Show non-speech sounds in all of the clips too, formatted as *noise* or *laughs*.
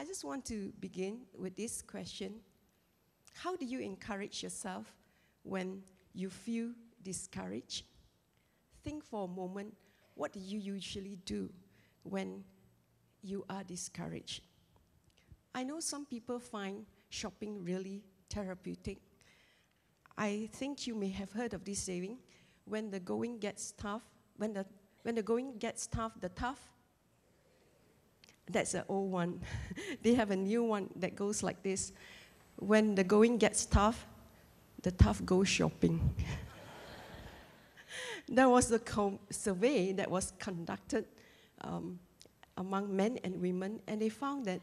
I just want to begin with this question How do you encourage yourself when you feel discouraged? Think for a moment what do you usually do when you are discouraged? I know some people find shopping really therapeutic. I think you may have heard of this saying when the going gets tough, when the, when the going gets tough, the tough that's an old one. *laughs* they have a new one that goes like this When the going gets tough, the tough go shopping. *laughs* there was a survey that was conducted um, among men and women, and they found that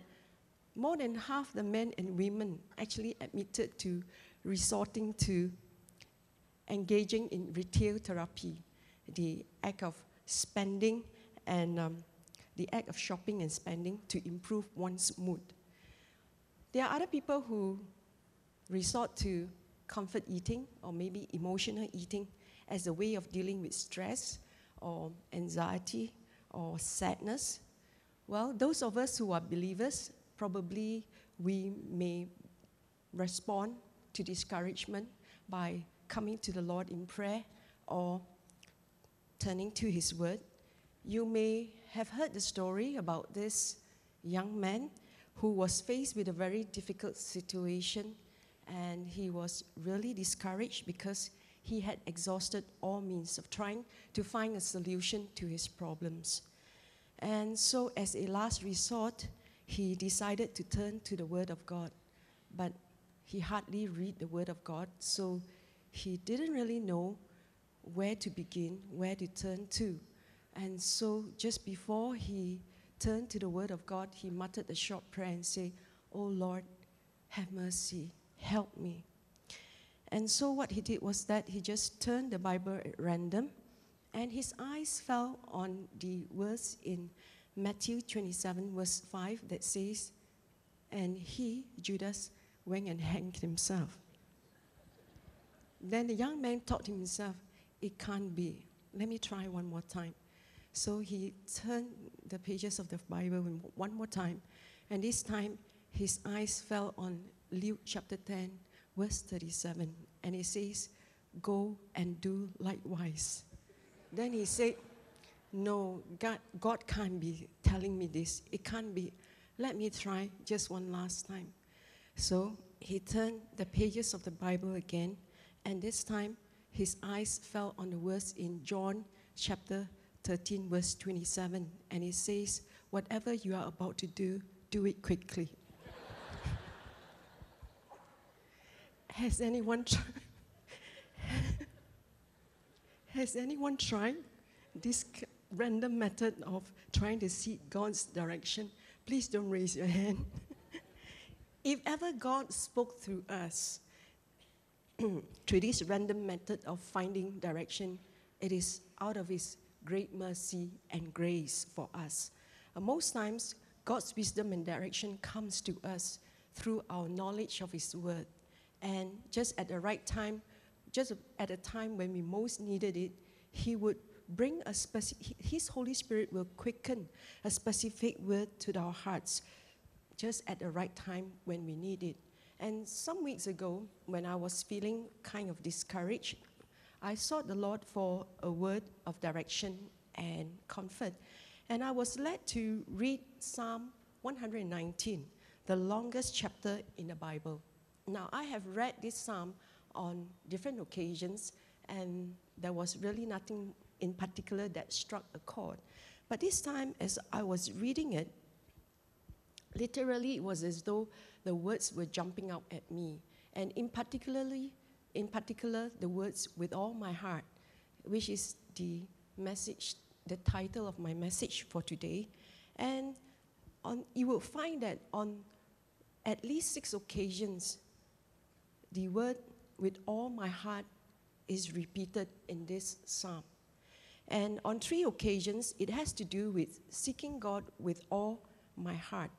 more than half the men and women actually admitted to resorting to engaging in retail therapy, the act of spending and um, the act of shopping and spending to improve one's mood. There are other people who resort to comfort eating or maybe emotional eating as a way of dealing with stress or anxiety or sadness. Well, those of us who are believers, probably we may respond to discouragement by coming to the Lord in prayer or turning to His Word. You may have heard the story about this young man who was faced with a very difficult situation and he was really discouraged because he had exhausted all means of trying to find a solution to his problems. And so, as a last resort, he decided to turn to the Word of God. But he hardly read the Word of God, so he didn't really know where to begin, where to turn to. And so, just before he turned to the Word of God, he muttered a short prayer and said, Oh Lord, have mercy, help me. And so, what he did was that he just turned the Bible at random, and his eyes fell on the verse in Matthew 27, verse 5, that says, And he, Judas, went and hanged himself. Then the young man thought to himself, It can't be. Let me try one more time. So he turned the pages of the Bible one more time, and this time his eyes fell on Luke chapter 10, verse 37, and it says, Go and do likewise. Then he said, No, God, God can't be telling me this. It can't be. Let me try just one last time. So he turned the pages of the Bible again, and this time his eyes fell on the words in John chapter 13, verse 27, and it says, Whatever you are about to do, do it quickly. *laughs* Has anyone tried? *laughs* Has anyone tried this random method of trying to seek God's direction? Please don't raise your hand. *laughs* if ever God spoke through us *clears throat* through this random method of finding direction, it is out of His great mercy and grace for us. Uh, most times, God's wisdom and direction comes to us through our knowledge of His Word. And just at the right time, just at a time when we most needed it, He would bring a specific, His Holy Spirit will quicken a specific word to our hearts just at the right time when we need it. And some weeks ago, when I was feeling kind of discouraged I sought the Lord for a word of direction and comfort. And I was led to read Psalm 119, the longest chapter in the Bible. Now, I have read this psalm on different occasions, and there was really nothing in particular that struck a chord. But this time, as I was reading it, literally it was as though the words were jumping out at me. And in particularly, in particular, the words with all my heart, which is the message, the title of my message for today. And on, you will find that on at least six occasions, the word with all my heart is repeated in this psalm. And on three occasions, it has to do with seeking God with all my heart.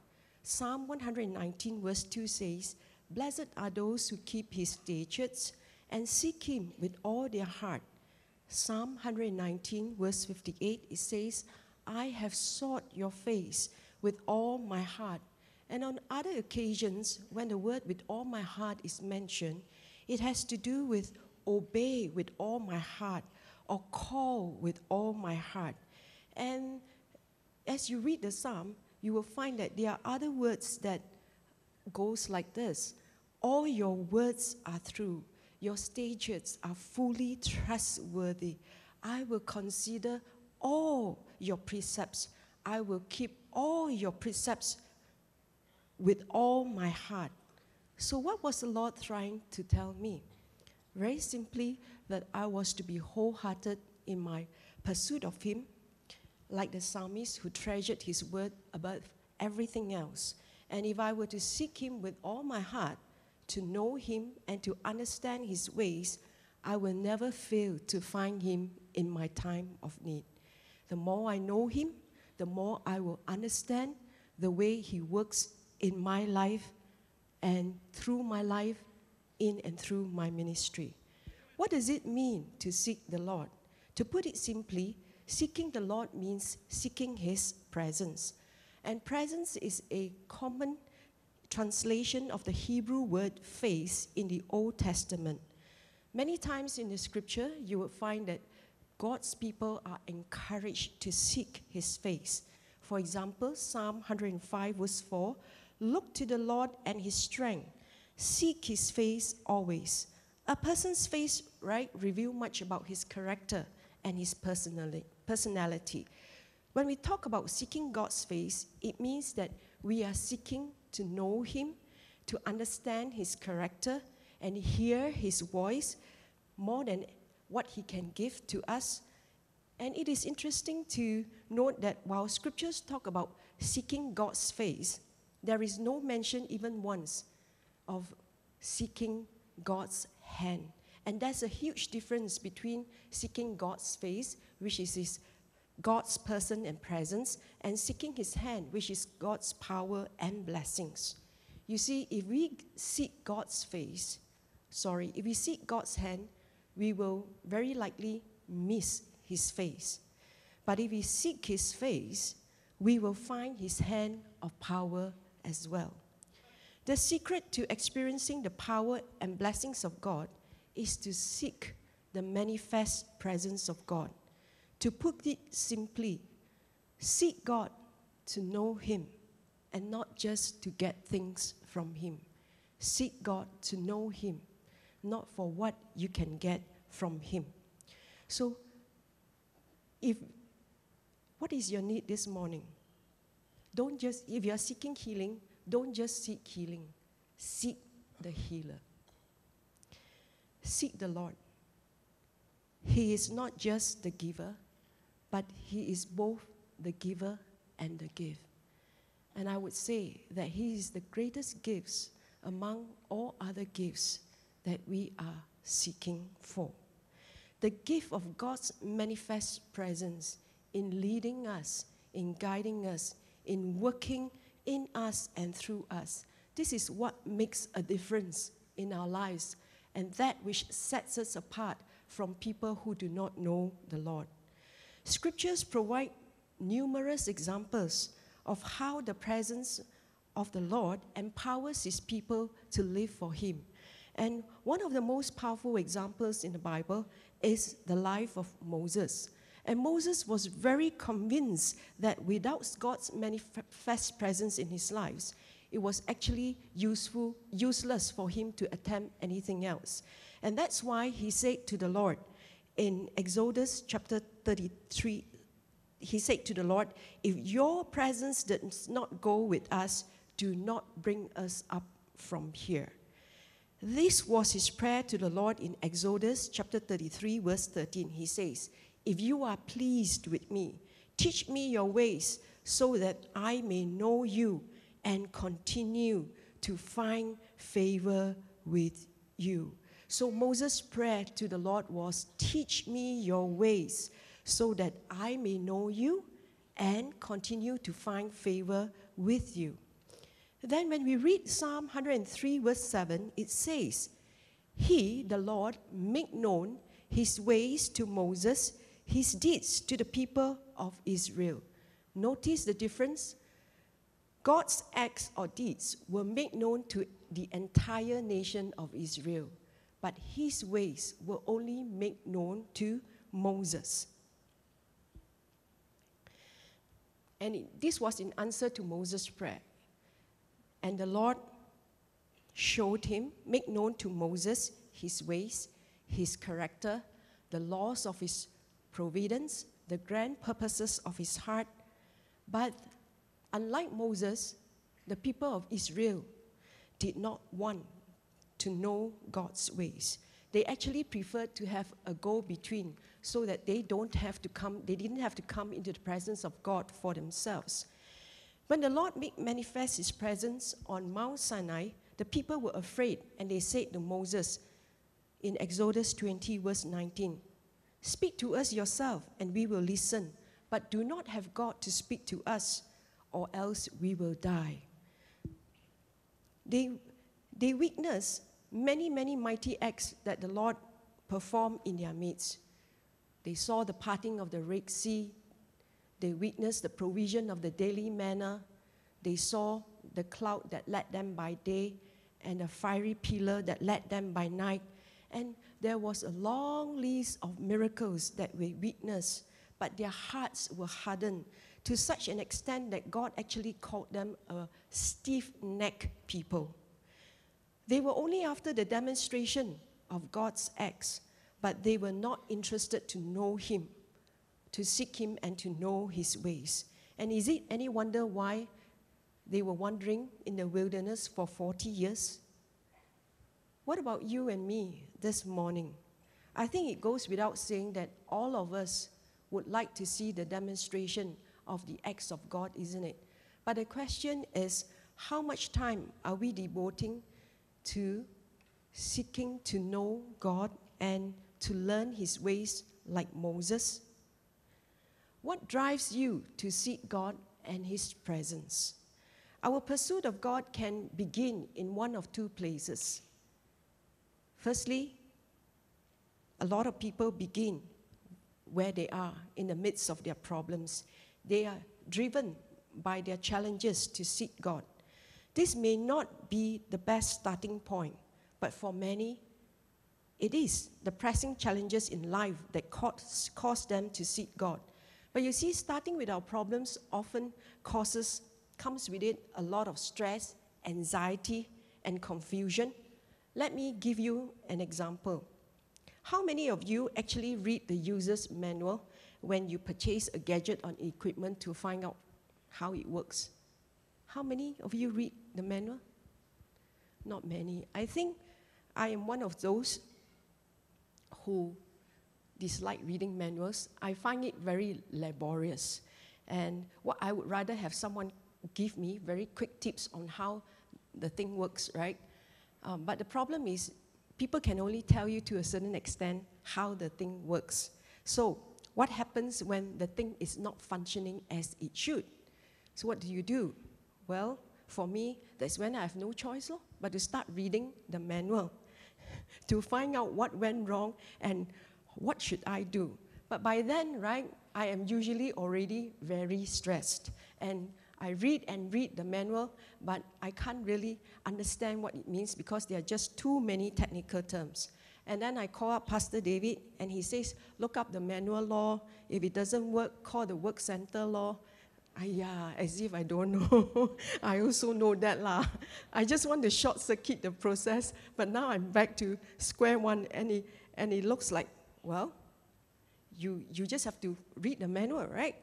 Psalm 119, verse 2 says, Blessed are those who keep his statutes and seek him with all their heart. Psalm 119, verse 58, it says, I have sought your face with all my heart, And on other occasions, when the word with all my heart is mentioned, it has to do with obey with all my heart or call with all my heart. And as you read the psalm, you will find that there are other words that goes like this. All your words are true. Your statutes are fully trustworthy. I will consider all your precepts. I will keep all your precepts with all my heart. So, what was the Lord trying to tell me? Very simply, that I was to be wholehearted in my pursuit of Him, like the psalmist who treasured His word above everything else. And if I were to seek Him with all my heart, to know Him and to understand His ways, I will never fail to find Him in my time of need. The more I know Him, the more I will understand the way He works in my life and through my life, in and through my ministry. What does it mean to seek the Lord? To put it simply, seeking the Lord means seeking His presence. And presence is a common translation of the Hebrew word face in the Old Testament. Many times in the scripture, you will find that God's people are encouraged to seek his face. For example, Psalm 105, verse 4 Look to the Lord and his strength, seek his face always. A person's face, right, reveal much about his character and his personality. When we talk about seeking God's face, it means that we are seeking to know him, to understand his character, and hear his voice more than what he can give to us. And it is interesting to note that while scriptures talk about seeking God's face, there is no mention even once of seeking God's hand. And there's a huge difference between seeking God's face, which is his God's person and presence, and seeking his hand, which is God's power and blessings. You see, if we seek God's face, sorry, if we seek God's hand, we will very likely miss his face. But if we seek his face, we will find his hand of power as well. The secret to experiencing the power and blessings of God is to seek the manifest presence of God. To put it simply, seek God to know Him and not just to get things from Him. Seek God to know Him, not for what you can get from Him. So, if what is your need this morning? Don't just, if you're seeking healing, don't just seek healing, seek the healer. Seek the Lord. He is not just the giver, but He is both the giver and the gift. And I would say that He is the greatest gifts among all other gifts that we are seeking for. The gift of God's manifest presence in leading us, in guiding us, in working in us and through us. This is what makes a difference in our lives and that which sets us apart from people who do not know the Lord. Scriptures provide numerous examples of how the presence of the Lord empowers his people to live for him. And one of the most powerful examples in the Bible is the life of Moses. And Moses was very convinced that without God's manifest presence in his lives, it was actually useful, useless for him to attempt anything else. And that's why he said to the Lord in Exodus chapter 33, he said to the Lord, If your presence does not go with us, do not bring us up from here. This was his prayer to the Lord in Exodus chapter 33, verse 13. He says, if you are pleased with me, teach me your ways so that I may know you and continue to find favor with you. So Moses' prayer to the Lord was, Teach me your ways so that I may know you and continue to find favor with you. Then, when we read Psalm 103, verse 7, it says, He, the Lord, make known his ways to Moses his deeds to the people of Israel. Notice the difference. God's acts or deeds were made known to the entire nation of Israel, but his ways were only made known to Moses. And it, this was in answer to Moses' prayer. And the Lord showed him, make known to Moses his ways, his character, the laws of his providence, the grand purposes of his heart. But unlike Moses, the people of Israel did not want to know God's ways. They actually preferred to have a go between so that they don't have to come, they didn't have to come into the presence of God for themselves. When the Lord made manifest his presence on Mount Sinai, the people were afraid and they said to Moses in Exodus 20, verse 19, Speak to us yourself and we will listen, but do not have God to speak to us, or else we will die. They, they witnessed many, many mighty acts that the Lord performed in their midst. They saw the parting of the Red Sea. They witnessed the provision of the daily manna. They saw the cloud that led them by day and a fiery pillar that led them by night. And there was a long list of miracles that we witnessed, but their hearts were hardened to such an extent that God actually called them a stiff necked people. They were only after the demonstration of God's acts, but they were not interested to know Him, to seek Him, and to know His ways. And is it any wonder why they were wandering in the wilderness for 40 years? What about you and me this morning? I think it goes without saying that all of us would like to see the demonstration of the acts of God, isn't it? But the question is how much time are we devoting to seeking to know God and to learn His ways like Moses? What drives you to seek God and His presence? Our pursuit of God can begin in one of two places. Firstly, a lot of people begin where they are in the midst of their problems. They are driven by their challenges to seek God. This may not be the best starting point, but for many, it is the pressing challenges in life that cause, them to seek God. But you see, starting with our problems often causes, comes with it a lot of stress, anxiety, and confusion. Let me give you an example. How many of you actually read the user's manual when you purchase a gadget or equipment to find out how it works? How many of you read the manual? Not many. I think I am one of those who dislike reading manuals. I find it very laborious. And what I would rather have someone give me very quick tips on how the thing works, right? Um, but the problem is, people can only tell you to a certain extent how the thing works. So, what happens when the thing is not functioning as it should? So, what do you do? Well, for me, that's when I have no choice lor, but to start reading the manual *laughs* to find out what went wrong and what should I do. But by then, right, I am usually already very stressed. And I read and read the manual, but I can't really understand what it means because there are just too many technical terms. And then I call up Pastor David, and he says, Look up the manual law. If it doesn't work, call the work center law. Yeah, as if I don't know. *laughs* I also know that lah. I just want to short circuit the process, but now I'm back to square one, and it, and it looks like, well, you, you just have to read the manual, right?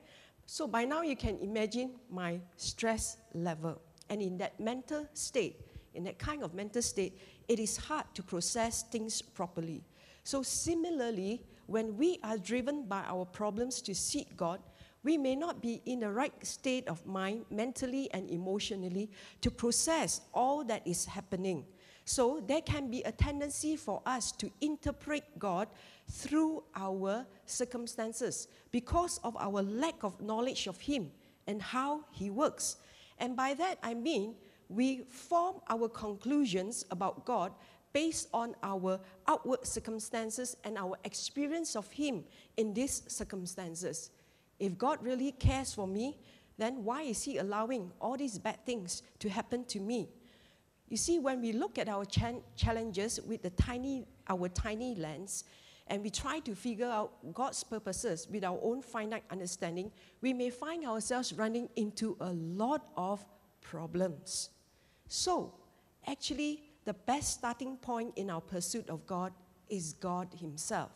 So by now you can imagine my stress level. And in that mental state, in that kind of mental state, it is hard to process things properly. So similarly, when we are driven by our problems to seek God, we may not be in the right state of mind mentally and emotionally to process all that is happening. So there can be a tendency for us to interpret God through our circumstances because of our lack of knowledge of Him and how He works. And by that I mean we form our conclusions about God based on our outward circumstances and our experience of Him in these circumstances. If God really cares for me, then why is He allowing all these bad things to happen to me? You see, when we look at our chan- challenges with the tiny, our tiny lens, and we try to figure out God's purposes with our own finite understanding, we may find ourselves running into a lot of problems. So, actually, the best starting point in our pursuit of God is God Himself.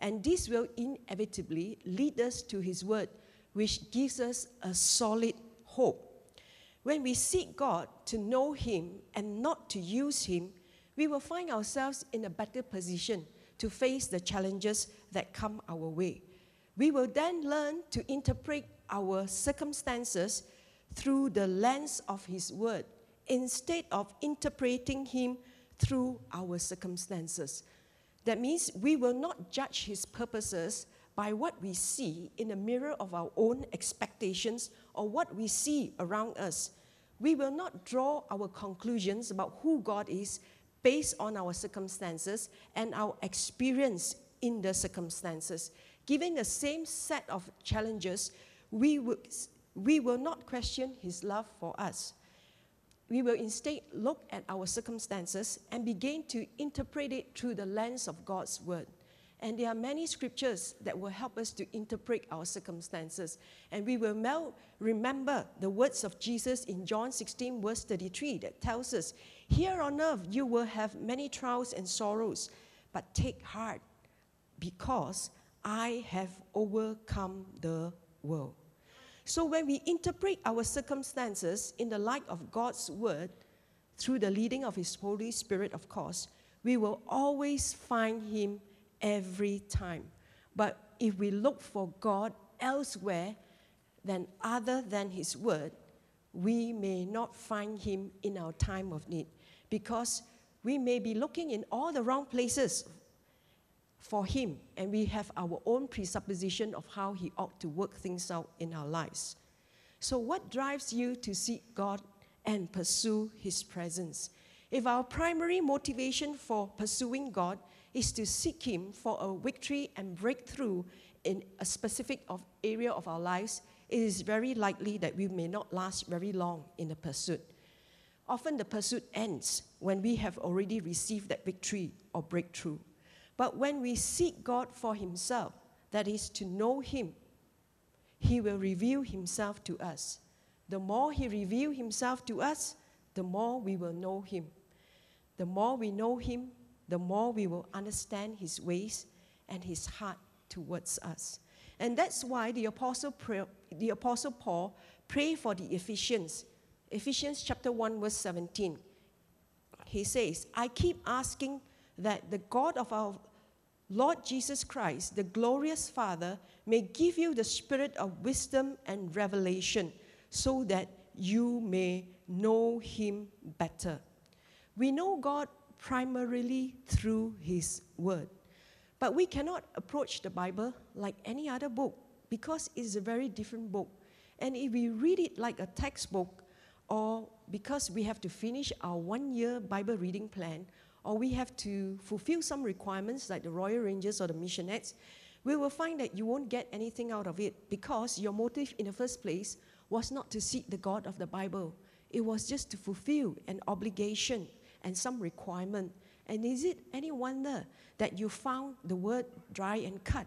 And this will inevitably lead us to His Word, which gives us a solid hope. When we seek God to know Him and not to use Him, we will find ourselves in a better position to face the challenges that come our way. We will then learn to interpret our circumstances through the lens of His Word instead of interpreting Him through our circumstances. That means we will not judge His purposes by what we see in the mirror of our own expectations or what we see around us. We will not draw our conclusions about who God is based on our circumstances and our experience in the circumstances. Given the same set of challenges, we, would, we will not question His love for us we will instead look at our circumstances and begin to interpret it through the lens of God's word. And there are many scriptures that will help us to interpret our circumstances. And we will now remember the words of Jesus in John 16, verse 33, that tells us, Here on earth you will have many trials and sorrows, but take heart, because I have overcome the world. So when we interpret our circumstances in the light of God's word, through the leading of His Holy Spirit, of course, we will always find Him every time. But if we look for God elsewhere than other than His word, we may not find Him in our time of need because we may be looking in all the wrong places for Him, and we have our own presupposition of how He ought to work things out in our lives. So, what drives you to seek God and pursue His presence? If our primary motivation for pursuing God is to seek Him for a victory and breakthrough in a specific of area of our lives, it is very likely that we may not last very long in the pursuit. Often the pursuit ends when we have already received that victory or breakthrough. But when we seek God for Himself, that is to know Him, He will reveal Himself to us. The more He reveals Himself to us, the more we will know Him. The more we know Him, the more we will understand His ways and His heart towards us. And that's why the Apostle, pray, the Apostle Paul prayed for the Ephesians. Ephesians chapter 1, verse 17. He says, I keep asking that the God of our Lord Jesus Christ, the glorious Father, may give you the spirit of wisdom and revelation so that you may know Him better. We know God primarily through His Word, but we cannot approach the Bible like any other book because it's a very different book. And if we read it like a textbook, or because we have to finish our one year Bible reading plan, or we have to fulfill some requirements like the Royal Rangers or the Missionettes, we will find that you won't get anything out of it because your motive in the first place was not to seek the God of the Bible. It was just to fulfill an obligation and some requirement. And is it any wonder that you found the word dry and cut?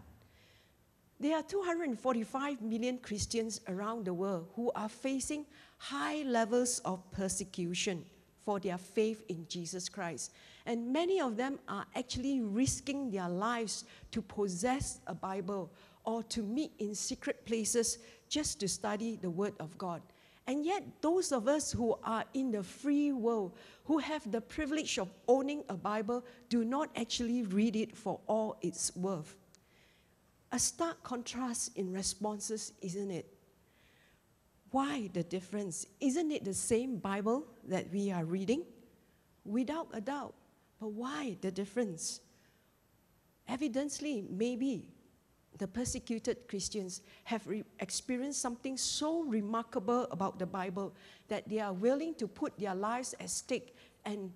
There are 245 million Christians around the world who are facing high levels of persecution for their faith in Jesus Christ. And many of them are actually risking their lives to possess a Bible or to meet in secret places just to study the Word of God. And yet, those of us who are in the free world, who have the privilege of owning a Bible, do not actually read it for all its worth. A stark contrast in responses, isn't it? Why the difference? Isn't it the same Bible that we are reading? Without a doubt. But why the difference? Evidently, maybe the persecuted Christians have re- experienced something so remarkable about the Bible that they are willing to put their lives at stake and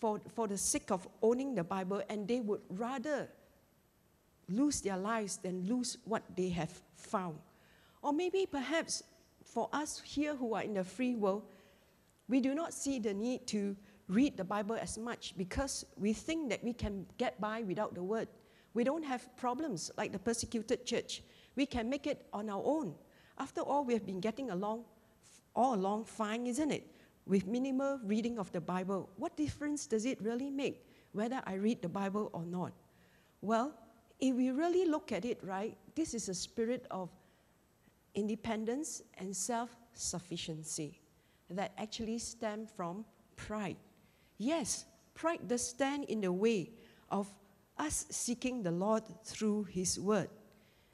for, for the sake of owning the Bible, and they would rather lose their lives than lose what they have found. Or maybe perhaps for us here who are in the free world, we do not see the need to read the Bible as much because we think that we can get by without the word. We don't have problems like the persecuted church. We can make it on our own. After all, we have been getting along all along fine, isn't it? With minimal reading of the Bible. What difference does it really make whether I read the Bible or not? Well, if we really look at it, right, this is a spirit of independence and self sufficiency that actually stem from pride. Yes, pride does stand in the way of us seeking the Lord through His Word.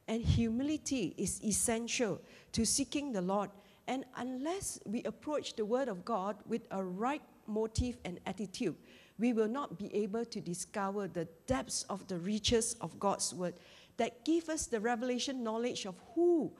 And humility is essential to seeking the Lord. And unless we approach the Word of God with a right motive and attitude, we will not be able to discover the depths of the riches of God's Word that give us the revelation knowledge of who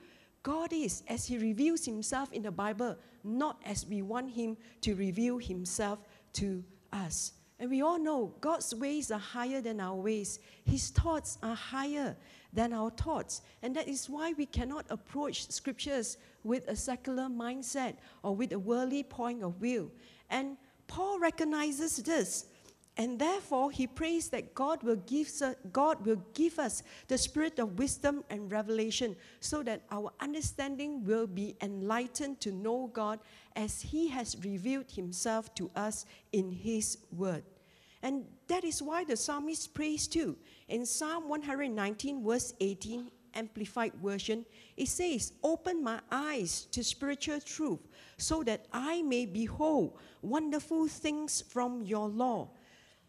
God is as He reveals Himself in the Bible, not as we want Him to reveal Himself to us. And we all know God's ways are higher than our ways, His thoughts are higher than our thoughts. And that is why we cannot approach scriptures with a secular mindset or with a worldly point of view. And Paul recognizes this. And therefore, he prays that God will, give, God will give us the spirit of wisdom and revelation so that our understanding will be enlightened to know God as he has revealed himself to us in his word. And that is why the psalmist prays too. In Psalm 119, verse 18, Amplified Version, it says, Open my eyes to spiritual truth so that I may behold wonderful things from your law.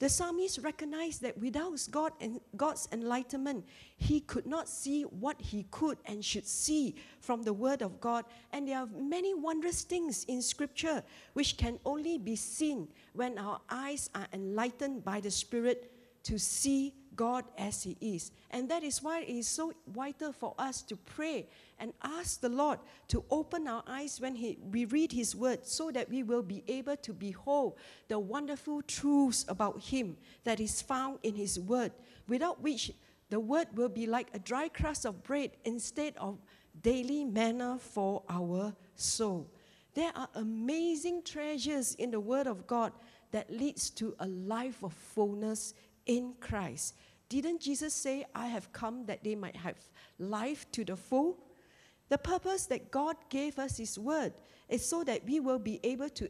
The psalmist recognized that without God and God's enlightenment, he could not see what he could and should see from the word of God. And there are many wondrous things in scripture which can only be seen when our eyes are enlightened by the Spirit to see God as He is. And that is why it is so vital for us to pray and ask the Lord to open our eyes when he, we read His Word so that we will be able to behold the wonderful truths about Him that is found in His Word, without which the Word will be like a dry crust of bread instead of daily manna for our soul. There are amazing treasures in the Word of God that leads to a life of fullness in Christ. Didn't Jesus say, I have come that they might have life to the full? The purpose that God gave us His word is so that we will be able to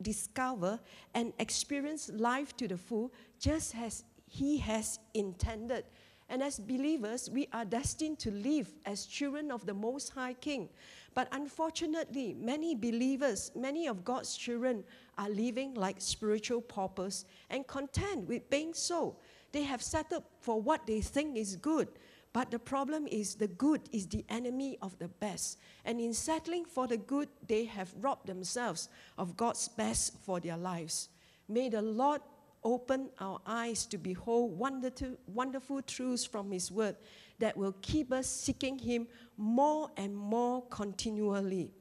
discover and experience life to the full just as He has intended. And as believers, we are destined to live as children of the Most High King. But unfortunately, many believers, many of God's children, are living like spiritual paupers and content with being so. They have settled for what they think is good. But the problem is the good is the enemy of the best. And in settling for the good, they have robbed themselves of God's best for their lives. May the Lord open our eyes to behold wonderful, wonderful truths from His Word that will keep us seeking Him more and more continually.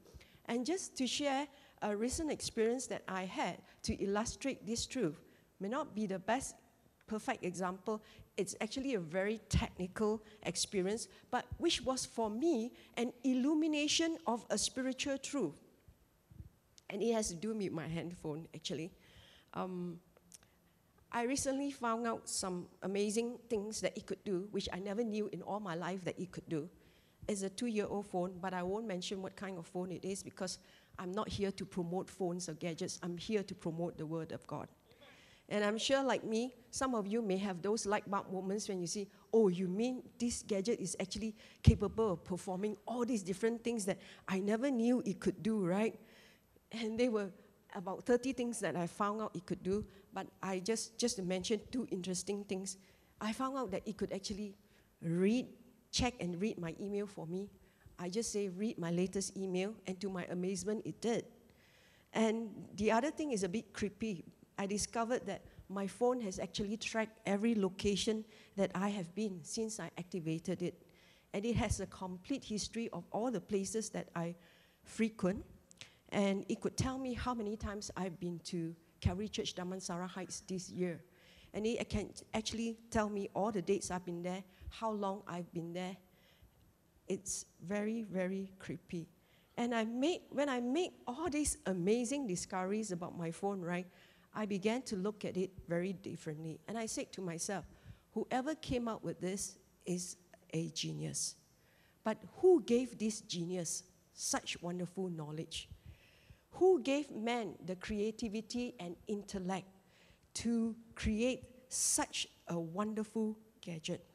And just to share a recent experience that I had to illustrate this truth, may not be the best perfect example. It's actually a very technical experience, but which was for me an illumination of a spiritual truth. And it has to do with my handphone, actually. Um, I recently found out some amazing things that it could do, which I never knew in all my life that it could do. It's a two year old phone, but I won't mention what kind of phone it is because I'm not here to promote phones or gadgets. I'm here to promote the Word of God. And I'm sure, like me, some of you may have those light bulb moments when you see, oh, you mean this gadget is actually capable of performing all these different things that I never knew it could do, right? And they were about 30 things that I found out it could do, but I just, just to mention two interesting things. I found out that it could actually read, check and read my email for me. I just say, read my latest email, and to my amazement, it did. And the other thing is a bit creepy I discovered that my phone has actually tracked every location that I have been since I activated it. And it has a complete history of all the places that I frequent. And it could tell me how many times I've been to Calvary Church Damansara Heights this year. And it can actually tell me all the dates I've been there, how long I've been there. It's very, very creepy. And I made, when I made all these amazing discoveries about my phone, right, I began to look at it very differently. And I said to myself, whoever came up with this is a genius. But who gave this genius such wonderful knowledge? Who gave man the creativity and intellect to create such a wonderful gadget?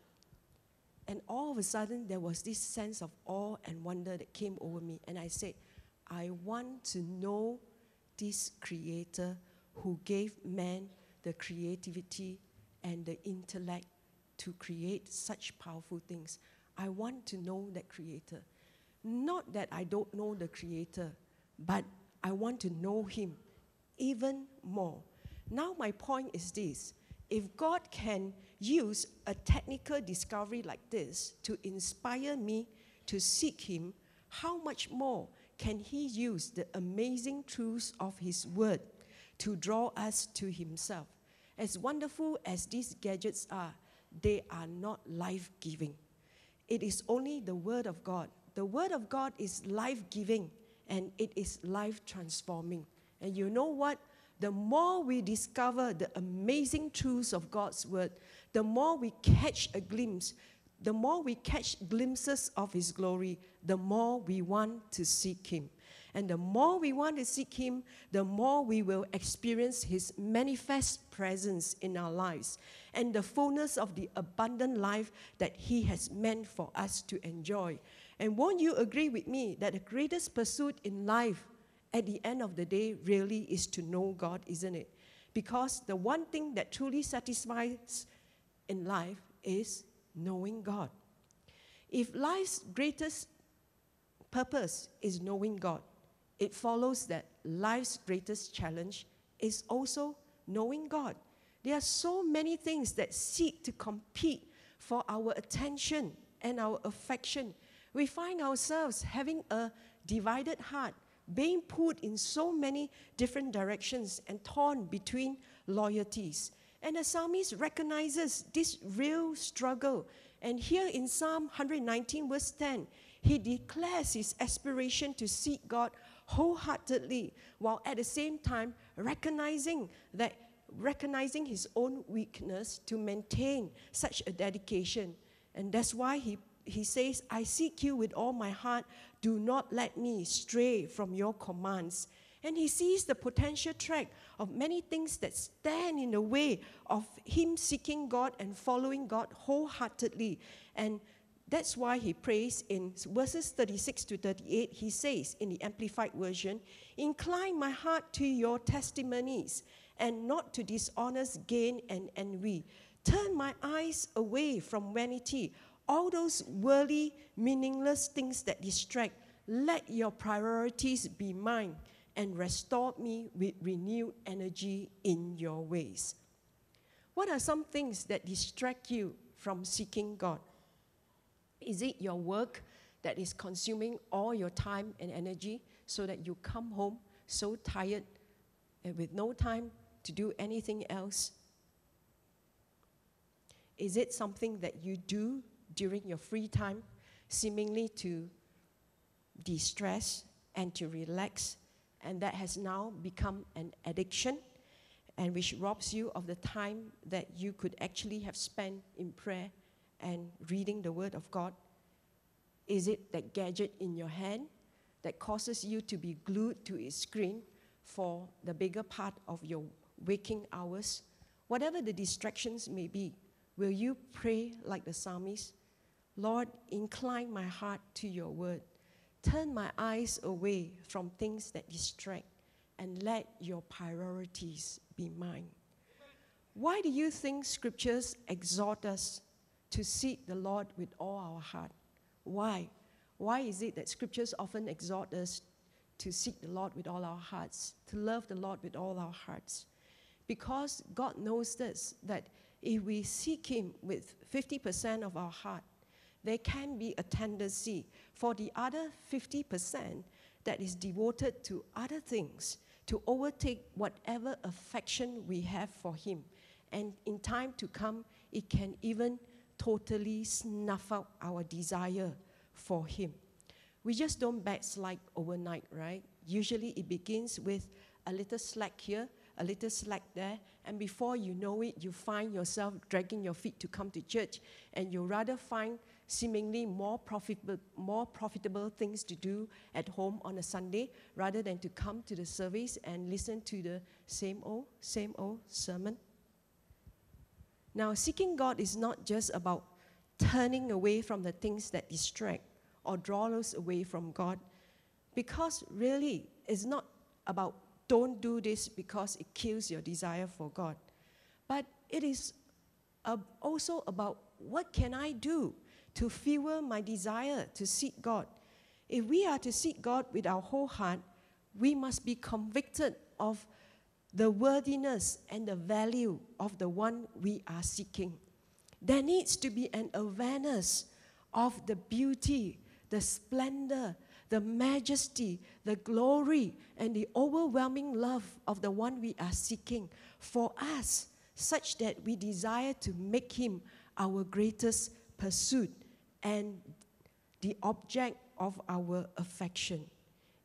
And all of a sudden, there was this sense of awe and wonder that came over me. And I said, I want to know this creator who gave man the creativity and the intellect to create such powerful things. I want to know that creator. Not that I don't know the creator, but I want to know him even more. Now, my point is this if God can use a technical discovery like this to inspire me to seek Him, how much more can He use the amazing truths of His Word to draw us to Himself? As wonderful as these gadgets are, they are not life giving. It is only the Word of God. The Word of God is life giving and it is life transforming. And you know what? The more we discover the amazing truths of God's Word, the more we catch a glimpse, the more we catch glimpses of His glory, the more we want to seek Him. And the more we want to seek Him, the more we will experience His manifest presence in our lives and the fullness of the abundant life that He has meant for us to enjoy. And won't you agree with me that the greatest pursuit in life at the end of the day really is to know God, isn't it? Because the one thing that truly satisfies in life is knowing God. If life's greatest purpose is knowing God, it follows that life's greatest challenge is also knowing God. There are so many things that seek to compete for our attention and our affection. We find ourselves having a divided heart, being pulled in so many different directions and torn between loyalties. And the psalmist recognizes this real struggle. And here in Psalm 119, verse 10, he declares his aspiration to seek God wholeheartedly, while at the same time recognizing that recognizing his own weakness to maintain such a dedication. And that's why he, he says, I seek you with all my heart. Do not let me stray from your commands. And he sees the potential track of many things that stand in the way of him seeking God and following God wholeheartedly. And that's why he prays in verses 36 to 38. He says in the Amplified Version, Incline my heart to your testimonies and not to dishonest gain and envy. Turn my eyes away from vanity, all those worldly, meaningless things that distract. Let your priorities be mine and restore me with renewed energy in your ways. What are some things that distract you from seeking God? Is it your work that is consuming all your time and energy so that you come home so tired and with no time to do anything else? Is it something that you do during your free time, seemingly to de stress and to relax and that has now become an addiction and which robs you of the time that you could actually have spent in prayer and reading the Word of God? Is it that gadget in your hand that causes you to be glued to its screen for the bigger part of your waking hours? Whatever the distractions may be, will you pray like the psalmist? Lord, incline my heart to your word Turn my eyes away from things that distract and let your priorities be mine. Why do you think scriptures exhort us to seek the Lord with all our heart? Why? Why is it that scriptures often exhort us to seek the Lord with all our hearts, to love the Lord with all our hearts? Because God knows this that if we seek Him with 50% of our heart, there can be a tendency for the other 50% that is devoted to other things to overtake whatever affection we have for Him. And in time to come, it can even totally snuff out our desire for Him. We just don't backslide overnight, right? Usually it begins with a little slack here, a little slack there, and before you know it, you find yourself dragging your feet to come to church, and you rather find seemingly more profitable, more profitable things to do at home on a Sunday rather than to come to the service and listen to the same old, same old sermon. Now, seeking God is not just about turning away from the things that distract or draw us away from God, because really it's not about don't do this because it kills your desire for God, but it is uh, also about what can I do to fuel my desire to seek God. If we are to seek God with our whole heart, we must be convicted of the worthiness and the value of the one we are seeking. There needs to be an awareness of the beauty, the splendor, the majesty, the glory, and the overwhelming love of the one we are seeking for us, such that we desire to make him our greatest pursuit and the object of our affection.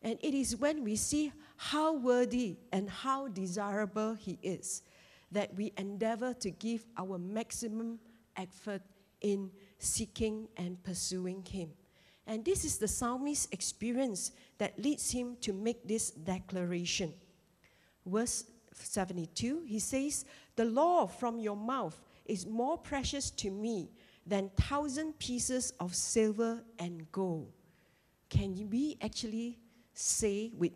And it is when we see how worthy and how desirable He is that we endeavor to give our maximum effort in seeking and pursuing Him. And this is the psalmist's experience that leads him to make this declaration. Verse 72, he says, The law from your mouth is more precious to me than thousand pieces of silver and gold. Can we actually say with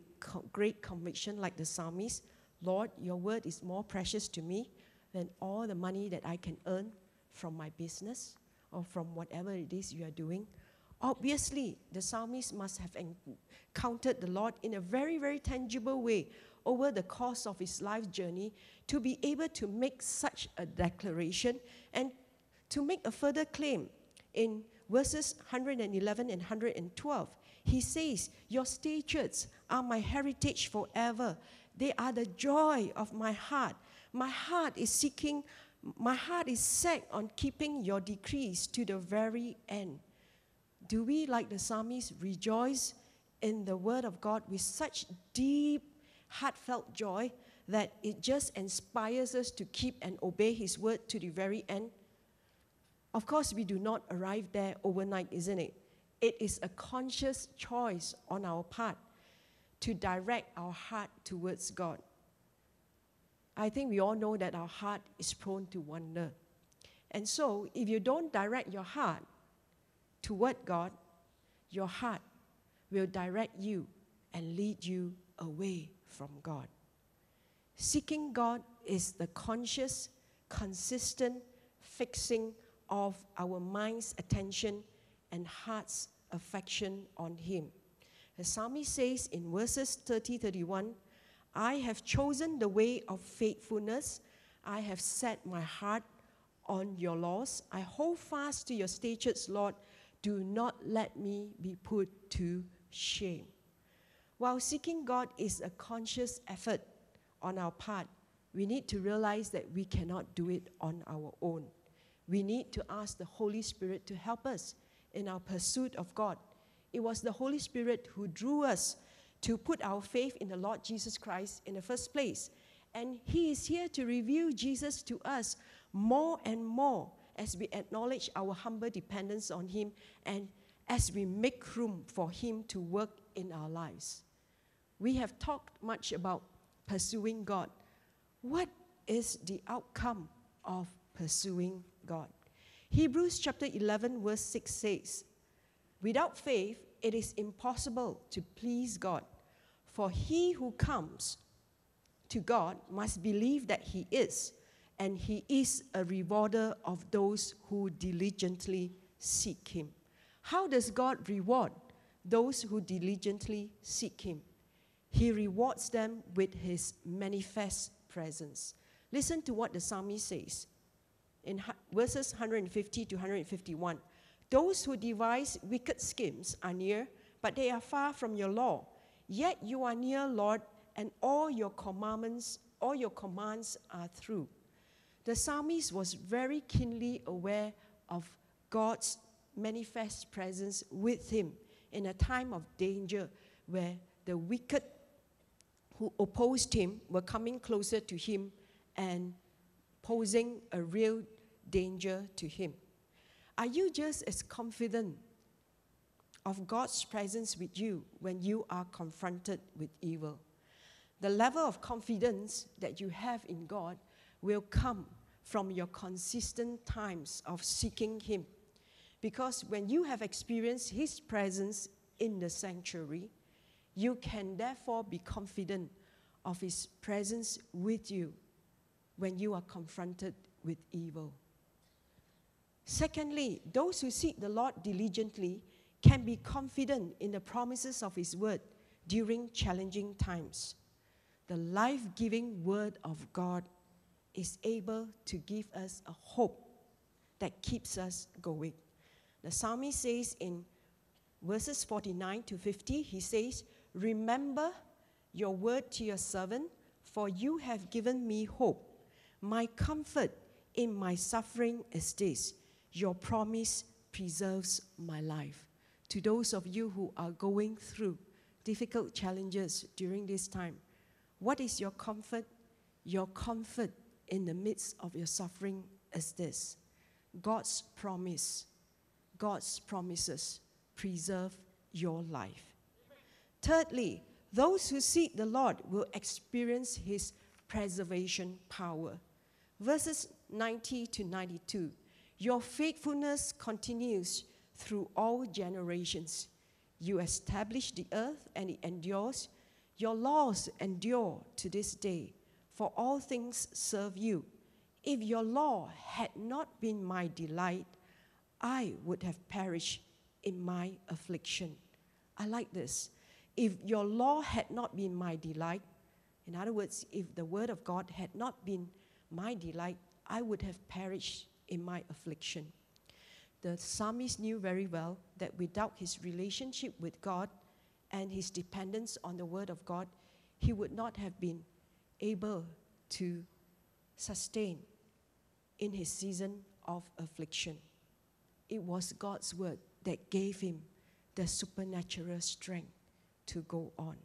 great conviction, like the psalmist, Lord, your word is more precious to me than all the money that I can earn from my business or from whatever it is you are doing? Obviously, the psalmist must have encountered the Lord in a very, very tangible way over the course of his life journey to be able to make such a declaration and to make a further claim in verses 111 and 112. He says, Your statutes are my heritage forever. They are the joy of my heart. My heart is seeking, my heart is set on keeping your decrees to the very end. Do we, like the psalmist, rejoice in the word of God with such deep, heartfelt joy that it just inspires us to keep and obey his word to the very end? Of course, we do not arrive there overnight, isn't it? It is a conscious choice on our part to direct our heart towards God. I think we all know that our heart is prone to wander. And so, if you don't direct your heart toward God, your heart will direct you and lead you away from God. Seeking God is the conscious, consistent fixing of our mind's attention and heart's affection on Him. The psalmist says in verses 30 31, I have chosen the way of faithfulness. I have set my heart on your laws. I hold fast to your statutes, Lord. Do not let me be put to shame. While seeking God is a conscious effort on our part, we need to realize that we cannot do it on our own we need to ask the Holy Spirit to help us in our pursuit of God. It was the Holy Spirit who drew us to put our faith in the Lord Jesus Christ in the first place. And He is here to reveal Jesus to us more and more as we acknowledge our humble dependence on Him and as we make room for Him to work in our lives. We have talked much about pursuing God. What is the outcome of pursuing God. Hebrews chapter 11, verse 6 says, Without faith, it is impossible to please God, for he who comes to God must believe that he is, and he is a rewarder of those who diligently seek him. How does God reward those who diligently seek him? He rewards them with his manifest presence. Listen to what the psalmist says in verses 150 to 151. Those who devise wicked schemes are near, but they are far from your law. Yet you are near, Lord, and all your commandments, all your commands are true. The psalmist was very keenly aware of God's manifest presence with him in a time of danger where the wicked who opposed him were coming closer to him and posing a real danger to him. Are you just as confident of God's presence with you when you are confronted with evil? The level of confidence that you have in God will come from your consistent times of seeking Him. Because when you have experienced His presence in the sanctuary, you can therefore be confident of His presence with you when you are confronted with evil. Secondly, those who seek the Lord diligently can be confident in the promises of His word during challenging times. The life giving word of God is able to give us a hope that keeps us going. The psalmist says in verses 49 to 50, he says, Remember your word to your servant, for you have given me hope. My comfort in my suffering is this your promise preserves my life. To those of you who are going through difficult challenges during this time, what is your comfort? Your comfort in the midst of your suffering is this God's promise, God's promises preserve your life. Thirdly, those who seek the Lord will experience his preservation power. Verses 90 to 92 your faithfulness continues through all generations. You establish the earth and it endures. Your laws endure to this day, for all things serve you. If your law had not been my delight, I would have perished in my affliction. I like this. If your law had not been my delight, in other words, if the word of God had not been my delight, I would have perished in my affliction. The psalmist knew very well that without his relationship with God and his dependence on the word of God, he would not have been able to sustain in his season of affliction. It was God's word that gave him the supernatural strength to go on.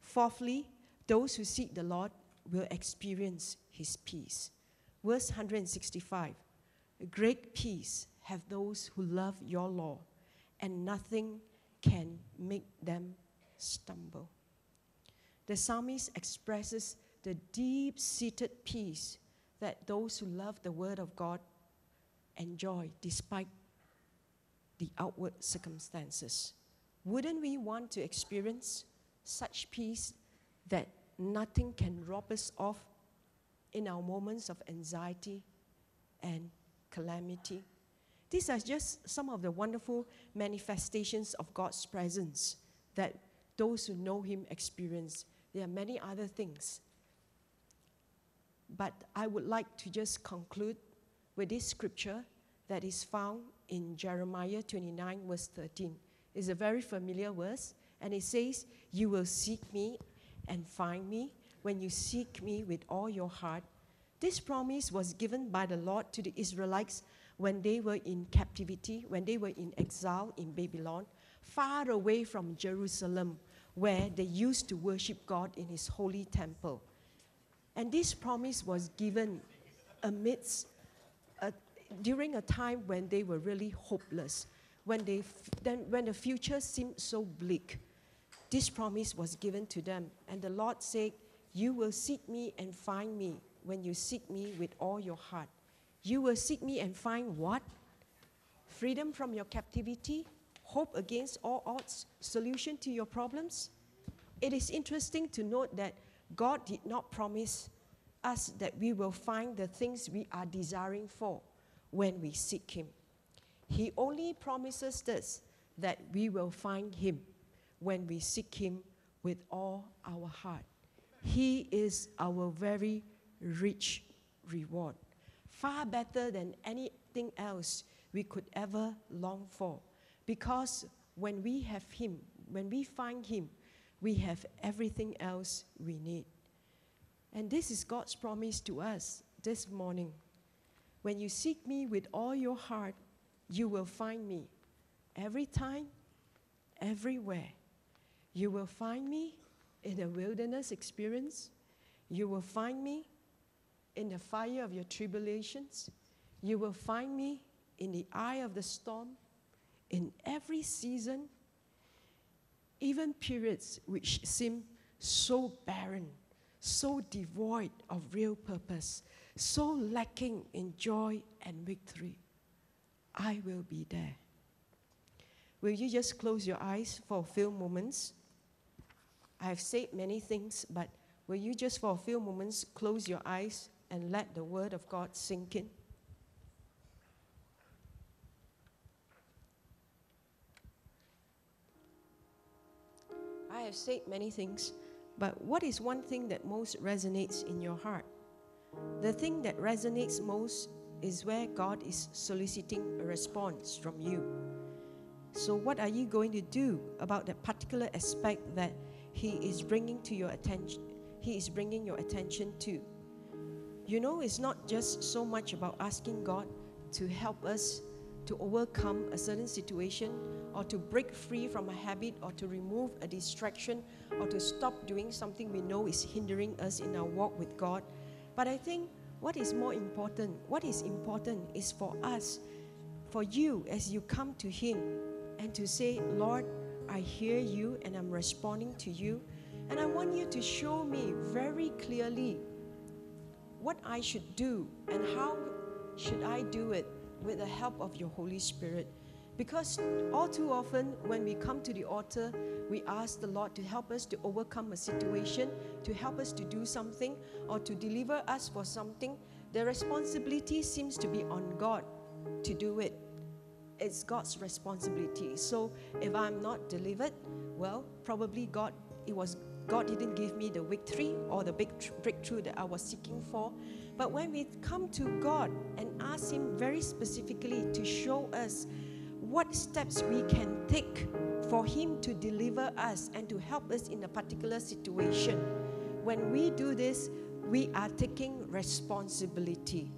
Fourthly, those who seek the Lord will experience his peace. Verse 165 Great peace have those who love your law, and nothing can make them stumble. The psalmist expresses the deep seated peace that those who love the word of God enjoy despite the outward circumstances. Wouldn't we want to experience such peace that nothing can rob us of in our moments of anxiety and calamity. These are just some of the wonderful manifestations of God's presence that those who know Him experience. There are many other things. But I would like to just conclude with this scripture that is found in Jeremiah 29, verse 13. It's a very familiar verse, and it says, You will seek me and find me when you seek me with all your heart. This promise was given by the Lord to the Israelites when they were in captivity, when they were in exile in Babylon, far away from Jerusalem, where they used to worship God in His holy temple. And this promise was given amidst a, during a time when they were really hopeless, when, they, then, when the future seemed so bleak. This promise was given to them, and the Lord said, you will seek me and find me when you seek me with all your heart. You will seek me and find what? Freedom from your captivity, hope against all odds, solution to your problems. It is interesting to note that God did not promise us that we will find the things we are desiring for when we seek Him. He only promises us that we will find Him when we seek Him with all our heart. He is our very rich reward, far better than anything else we could ever long for. Because when we have Him, when we find Him, we have everything else we need. And this is God's promise to us this morning. When you seek me with all your heart, you will find me. Every time everywhere. You will find me in a wilderness experience. You will find me in the fire of your tribulations. You will find me in the eye of the storm, in every season, even periods which seem so barren, so devoid of real purpose, so lacking in joy and victory. I will be there. Will you just close your eyes for a few moments? I have said many things, but will you just for a few moments close your eyes and let the Word of God sink in? I have said many things, but what is one thing that most resonates in your heart? The thing that resonates most is where God is soliciting a response from you. So, what are you going to do about that particular aspect that He is bringing to your attention? He is bringing your attention to. You know, it's not just so much about asking God to help us to overcome a certain situation or to break free from a habit or to remove a distraction or to stop doing something we know is hindering us in our walk with God. But I think what is more important, what is important is for us, for you as you come to Him and to say, Lord, I hear you and I'm responding to you. And I want you to show me very clearly what I should do and how should I do it with the help of your Holy Spirit. Because all too often, when we come to the altar, we ask the Lord to help us to overcome a situation, to help us to do something, or to deliver us for something. The responsibility seems to be on God to do it. It's God's responsibility. So if I'm not delivered, well, probably God, it was God didn't give me the victory or the big breakthrough that I was seeking for. But when we come to God and ask Him very specifically to show us what steps we can take for Him to deliver us and to help us in a particular situation, when we do this, we are taking responsibility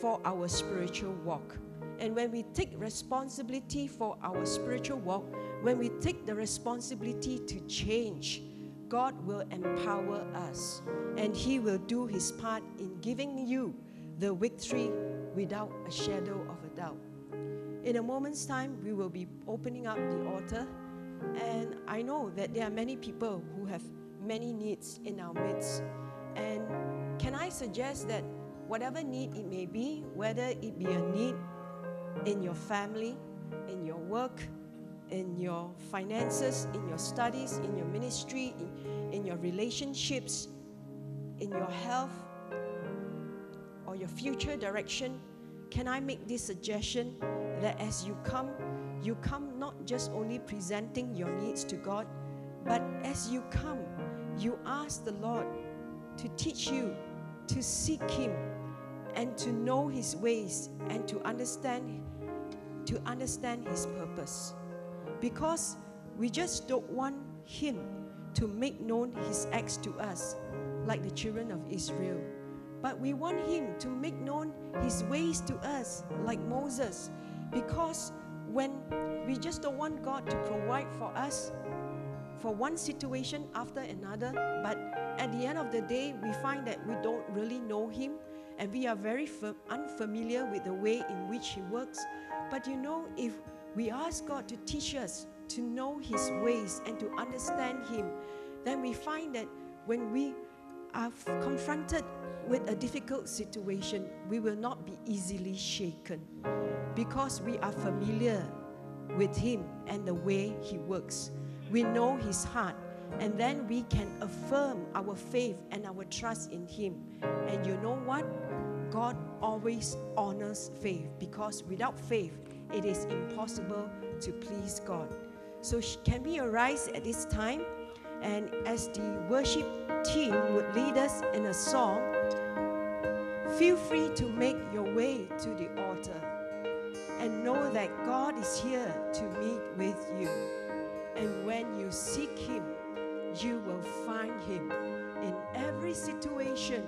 for our spiritual walk. And when we take responsibility for our spiritual walk, when we take the responsibility to change, God will empower us and He will do His part in giving you the victory without a shadow of a doubt. In a moment's time, we will be opening up the altar, and I know that there are many people who have many needs in our midst. And can I suggest that whatever need it may be, whether it be a need in your family, in your work, in your finances, in your studies, in your ministry, in, in your relationships, in your health, or your future direction, can I make this suggestion that as you come, you come not just only presenting your needs to God, but as you come, you ask the Lord to teach you to seek Him and to know His ways and to understand to understand His purpose. Because we just don't want Him to make known His acts to us like the children of Israel. But we want Him to make known His ways to us like Moses. Because when we just don't want God to provide for us for one situation after another, but at the end of the day, we find that we don't really know Him and we are very unfamiliar with the way in which He works. But you know, if we ask God to teach us to know His ways and to understand Him, then we find that when we are confronted with a difficult situation, we will not be easily shaken because we are familiar with Him and the way He works. We know His heart, and then we can affirm our faith and our trust in Him. And you know what? God always honors faith because without faith, it is impossible to please God. So, can we arise at this time? And as the worship team would lead us in a song, feel free to make your way to the altar and know that God is here to meet with you. And when you seek Him, you will find Him. In every situation,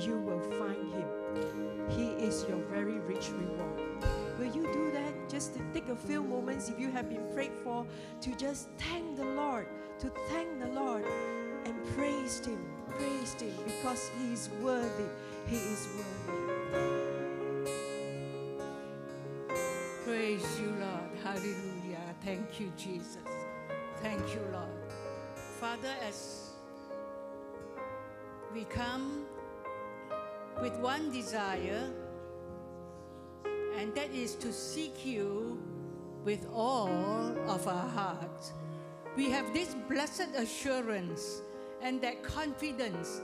you will find Him. He is your very rich reward. Will you do that? just to take a few moments, if you have been prayed for, to just thank the Lord, to thank the Lord and praise Him, praise Him because He is worthy. He is worthy. Praise you, Lord. Hallelujah. Thank you, Jesus. Thank you, Lord. Father, as we come with one desire, and that is to seek you with all of our hearts. We have this blessed assurance and that confidence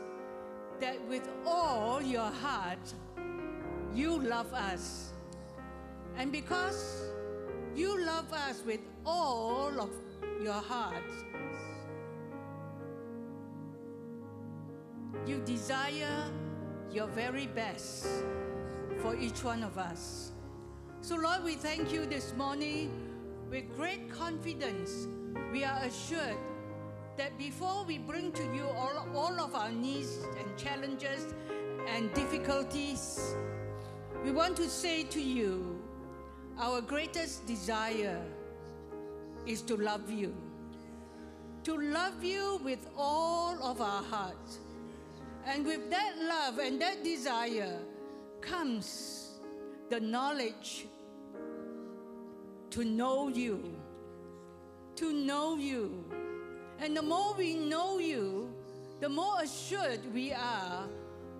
that with all your heart, you love us. And because you love us with all of your heart, you desire your very best for each one of us. So, Lord, we thank you this morning with great confidence. We are assured that before we bring to you all, all of our needs and challenges and difficulties, we want to say to you, our greatest desire is to love you. To love you with all of our hearts. And with that love and that desire comes the knowledge to know you. To know you. And the more we know you, the more assured we are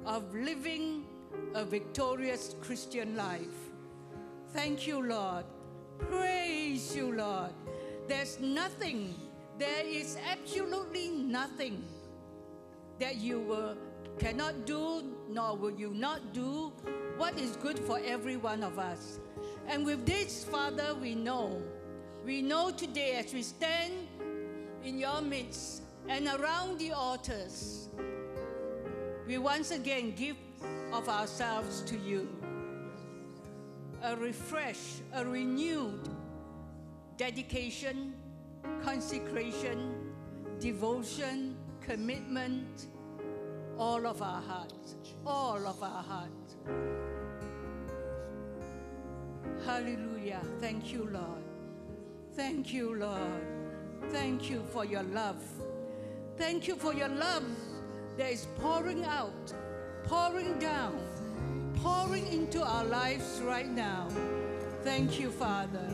of living a victorious Christian life. Thank you, Lord. Praise you, Lord. There's nothing, there is absolutely nothing that you will, cannot do, nor will you not do what is good for every one of us. And with this, Father, we know. We know today as we stand in your midst and around the altars, we once again give of ourselves to you. A refresh, a renewed dedication, consecration, devotion, commitment, all of our hearts, all of our hearts. Hallelujah. Thank you, Lord. Thank you, Lord. Thank you for your love. Thank you for your love that is pouring out, pouring down, pouring into our lives right now. Thank you, Father.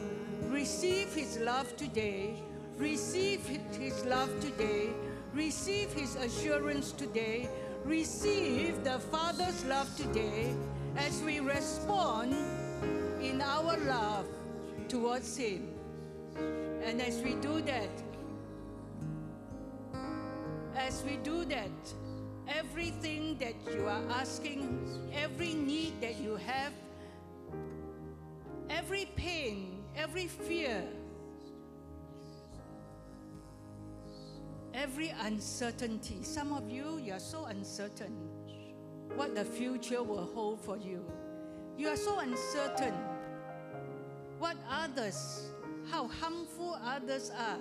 Receive His love today. Receive His love today. Receive His assurance today. Receive the Father's love today as we respond in our love towards Him. And as we do that, as we do that, everything that you are asking, every need that you have, every pain, every fear, every uncertainty. Some of you, you are so uncertain what the future will hold for you. You are so uncertain what others, how harmful others are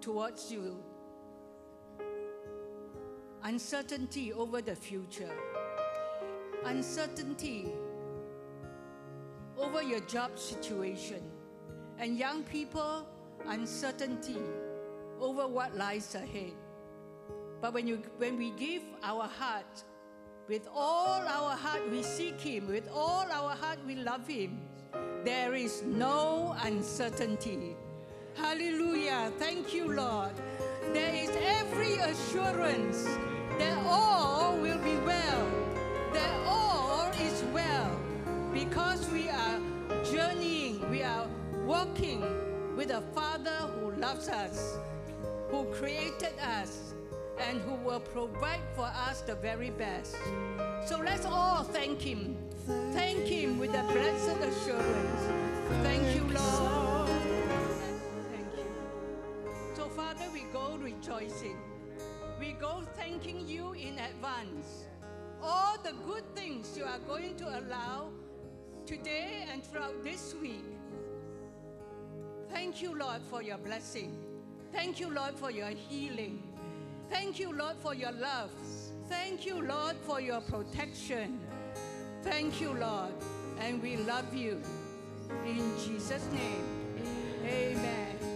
towards you. Uncertainty over the future, uncertainty over your job situation, and young people, uncertainty over what lies ahead. But when, you, when we give our heart, with all our heart we seek Him, with all our heart we love Him, there is no uncertainty. Hallelujah. Thank you, Lord. There is every assurance that all will be well, that all is well, because we are journeying, we are walking with a Father who loves us, who created us, and who will provide for us the very best. So let's all thank Him. Thank Him with a blessed assurance. Thank you, Lord. Thank you. So, Father, we go rejoicing. We go thanking you in advance. All the good things you are going to allow today and throughout this week. Thank you, Lord, for your blessing. Thank you, Lord, for your healing. Thank you, Lord, for your love. Thank you, Lord, for your protection. Thank you, Lord, and we love you. In Jesus' name, amen.